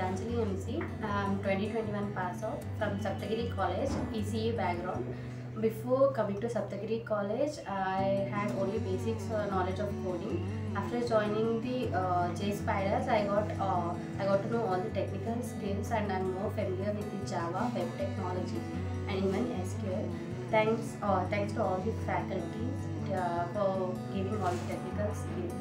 i'm um, 2021 pass out from Saptagiri College, ECE background. Before coming to Saptagiri College, I had only basics uh, knowledge of coding. After joining the uh, JSpiders, I got uh, I got to know all the technical skills and I'm more familiar with the Java, web technology, and even SQL. Thanks, uh, thanks to all the faculties uh, for giving all the technical skills.